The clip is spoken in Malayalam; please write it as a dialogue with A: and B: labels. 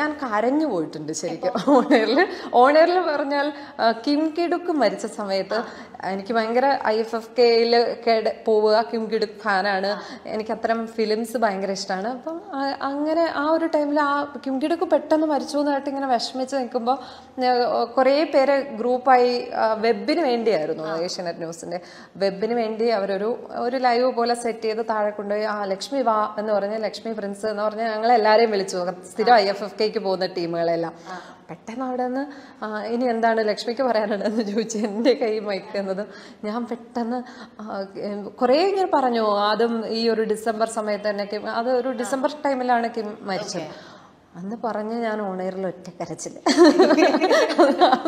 A: ഞാൻ കരഞ്ഞു പോയിട്ടുണ്ട് ശരിക്കും. ഓണറിൽ. ഓണറിൽ പറഞ്ഞാൽ കിം കിടുക്ക് മരിച്ച സമയത്ത് എനിക്ക് ഭയങ്കര ഐ എഫ് എഫ് കെയിൽ പോവുക കിം കിടുക്ക് ഫാനാണ്. എനിക്ക് അത്തരം ഫിലിംസ് ഭയങ്കര ഇഷ്ടമാണ് അപ്പം അങ്ങനെ ആ ഒരു ടൈമിൽ ആ കിം കിടുക്ക് പെട്ടെന്ന് മരിച്ചു എന്നായിട്ട് ഇങ്ങനെ വിഷമിച്ച് നിൽക്കുമ്പോൾ കുറേ പേര് ഗ്രൂപ്പായി വെബിന് വേണ്ടിയായിരുന്നു ഏഷ്യാനെറ്റ് ന്യൂസിന്റെ വെബിന് വേണ്ടി അവരൊരു ഒരു ലൈവ് പോലെ സെറ്റ് ചെയ്ത് താഴെ കൊണ്ടുപോയി ആ ലക്ഷ്മി വാ എന്ന് പറഞ്ഞ് ലക്ഷ്മി പ്രിൻസ് എന്ന് പറഞ്ഞ് ഞങ്ങളെല്ലാവരെയും വിളിച്ചു. സ്ഥിരം ഐ എഫ് എഫ് കെക്ക് പോകുന്ന ടീമുകളെല്ലാം. പെട്ടെന്ന് അവിടെ നിന്ന് ഇനി എന്താണ് ലക്ഷ്മിക്ക് പറയാനുള്ളതെന്ന് ചോദിച്ചു എന്റെ കൈ മയക്കുന്നത് ഞാൻ പെട്ടെന്ന് കുറേ ഇങ്ങനെ പറഞ്ഞു ആദ്യം ഈ ഒരു ഡിസംബർ സമയത്ത് തന്നെ കിം അത് ഒരു ഡിസംബർ ടൈമിലാണ് കിം മരിച്ചത്. അന്ന് പറഞ്ഞ് ഞാൻ ഓണറിൽ ഒറ്റ കരച്ചില്ല